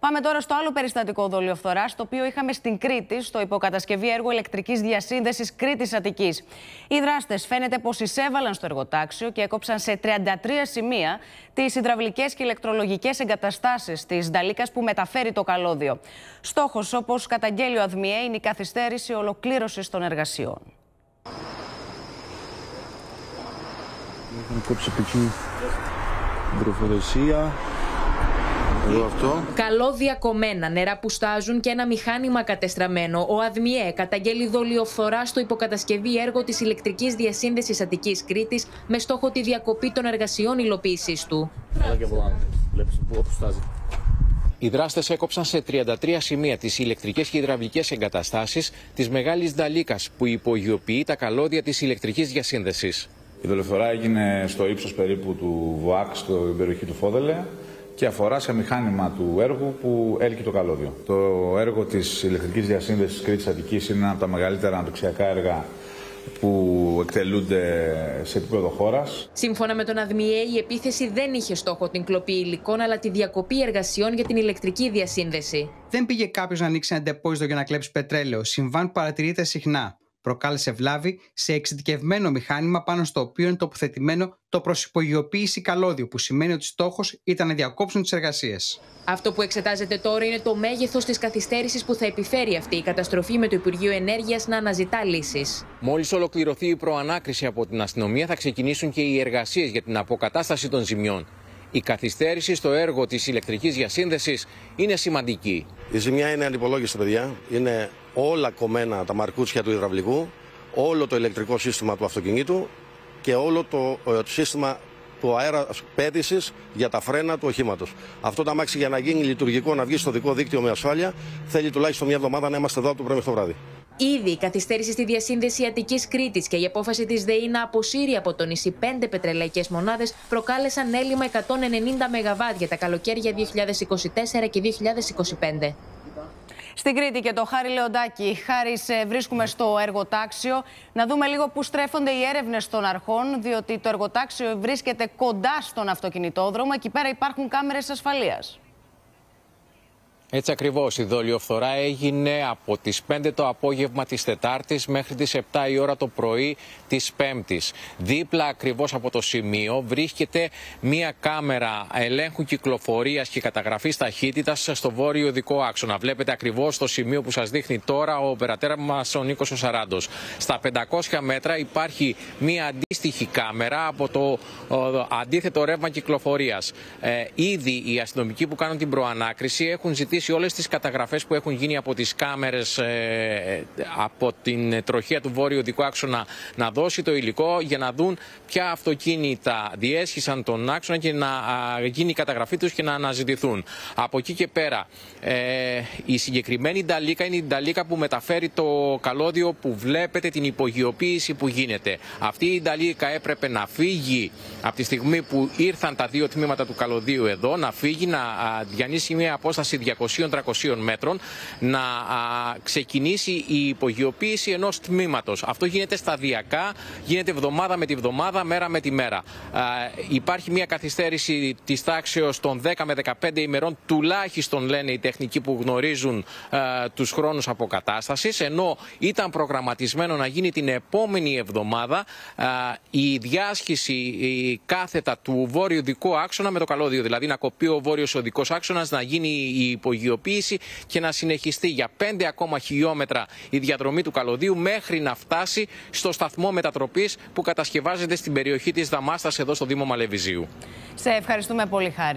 Πάμε τώρα στο άλλο περιστατικό δολιοφθορά, το οποίο είχαμε στην Κρήτη, στο υποκατασκευή έργου ηλεκτρικής διασύνδεσης Κρήτης Αττικής. Οι δράστες φαίνεται πως εισέβαλαν στο εργοτάξιο και έκοψαν σε 33 σημεία τις υδραυλικές και ηλεκτρολογικές εγκαταστάσεις της Νταλίκας που μεταφέρει το καλώδιο. Στόχος, όπως καταγγέλει ο ΑΔΜΙΕ, είναι η καθυστέρηση ολοκλήρωσης των εργασιών. Έχουν κόψει εκεί εδώ αυτό. Καλώδια κομμένα, νερά που στάζουν και ένα μηχάνημα κατεστραμμένο. Ο ΑΔΜΙΕ καταγγέλει δολιοφθορά στο υποκατασκευή έργο της ηλεκτρικής διασύνδεσης Αττικής Κρήτης με στόχο τη διακοπή των εργασιών υλοποίησής του. Οι δράστες έκοψαν σε 33 σημεία τις ηλεκτρικές και υδραυλικές εγκαταστάσεις της Μεγάλης Νταλίκας που υπογειοποιεί τα καλώδια της ηλεκτρικής διασύνδεσης. Η δολοφθορά έγινε στο ύψος περίπου του ΒΟΑΚ, στην περιοχή του Φόδελε και αφορά σε μηχάνημα του έργου που έλκει το καλώδιο. Το έργο της ηλεκτρικής διασύνδεσης Κρήτης Αττικής είναι ένα από τα μεγαλύτερα αναπτυξιακά έργα που εκτελούνται σε επίπεδο χώρας. Σύμφωνα με τον ΑΔΜΙΕ, η επίθεση δεν είχε στόχο την κλοπή υλικών, αλλά τη διακοπή εργασιών για την ηλεκτρική διασύνδεση. Δεν πήγε κάποιος να ανοίξει ένα ντεπόζιτο για να κλέψει πετρέλαιο. Συμβάν που παρατηρείται συχνά προκάλεσε βλάβη σε εξειδικευμένο μηχάνημα πάνω στο οποίο είναι τοποθετημένο το προσυπογειοποίηση καλώδιο, που σημαίνει ότι στόχος ήταν να διακόψουν τις εργασίες. Αυτό που εξετάζεται τώρα είναι το μέγεθος της καθυστέρησης που θα επιφέρει αυτή η καταστροφή με το Υπουργείο Ενέργειας να αναζητά λύσεις. Μόλις ολοκληρωθεί η προανάκριση από την αστυνομία, θα ξεκινήσουν και οι εργασίες για την αποκατάσταση των ζημιών. Η καθυστέρηση στο έργο της ηλεκτρικής διασύνδεσης είναι σημαντική. Η ζημιά είναι ανυπολόγιστη, παιδιά. Είναι όλα κομμένα τα μαρκούτσια του υδραυλικού, όλο το ηλεκτρικό σύστημα του αυτοκινήτου και όλο το, ε, το σύστημα του αέρα πέδηση για τα φρένα του οχήματος. Αυτό το αμάξι για να γίνει λειτουργικό, να βγει στο δικό δίκτυο με ασφάλεια, θέλει τουλάχιστον μια εβδομάδα να είμαστε εδώ από το πρωί το βράδυ. Ήδη η καθυστέρηση στη διασύνδεση Αττικής Κρήτης και η απόφαση της ΔΕΗ να αποσύρει από το νησί πέντε πετρελαϊκές μονάδες προκάλεσαν έλλειμμα 190 ΜΒ για τα καλοκαίρια 2024 και 2025. Στην Κρήτη και το Χάρη Λεοντάκη. Χάρη, βρίσκουμε στο εργοτάξιο. Να δούμε λίγο πού στρέφονται οι έρευνες των αρχών, διότι το εργοτάξιο βρίσκεται κοντά στον αυτοκινητόδρομο. Εκεί πέρα υπάρχουν κάμερες ασφαλείας. Έτσι ακριβώς. Η δολιοφθορά έγινε από τις 5 το απόγευμα της Τετάρτης μέχρι τις 7 η ώρα το πρωί της Πέμπτης. Δίπλα ακριβώς από το σημείο βρίσκεται μία κάμερα ελέγχου κυκλοφορίας και καταγραφής ταχύτητας στο βόρειο δικό άξονα. Βλέπετε ακριβώς το σημείο που σας δείχνει τώρα ο οπερατέρα μας ο Νίκος Σαράντος. Στα 500 μέτρα υπάρχει μία αντίστοιχη κάμερα από το αντίθετο ρεύμα κυκλοφορίας. Ε, ήδη οι αστυνομικοί που κάνουν την προανάκριση έχουν ζητήσει ζητήσει όλες τις καταγραφές που έχουν γίνει από τις κάμερες ε, από την τροχία του βόρειου δικού άξονα να δώσει το υλικό για να δουν ποια αυτοκίνητα διέσχισαν τον άξονα και να γίνει η καταγραφή τους και να αναζητηθούν. Από εκεί και πέρα ε, η συγκεκριμένη νταλίκα είναι η νταλίκα που μεταφέρει το καλώδιο που βλέπετε την υπογειοποίηση που γίνεται. Αυτή η νταλίκα έπρεπε να φύγει από τη στιγμή που ήρθαν τα δύο τμήματα του καλωδίου εδώ, να φύγει, να διανύσει μια απόσταση 200 200-300 μέτρων να ξεκινήσει η υπογειοποίηση ενός τμήματος. Αυτό γίνεται σταδιακά, γίνεται εβδομάδα με τη βδομάδα, μέρα με τη μέρα. υπάρχει μια καθυστέρηση της τάξεως των 10 με 15 ημερών, τουλάχιστον λένε οι τεχνικοί που γνωρίζουν τους χρόνους αποκατάστασης, ενώ ήταν προγραμματισμένο να γίνει την επόμενη εβδομάδα η διάσχιση η κάθετα του βόρειου δικού άξονα με το καλώδιο. Δηλαδή να κοπεί ο βόρειος οδικός άξονας, να γίνει η υπογειοποίηση και να συνεχιστεί για 5 ακόμα χιλιόμετρα η διαδρομή του καλωδίου μέχρι να φτάσει στο σταθμό μετατροπής που κατασκευάζεται στην περιοχή της Δαμάστας εδώ στο Δήμο Μαλεβιζίου. Σε ευχαριστούμε πολύ Χάρη.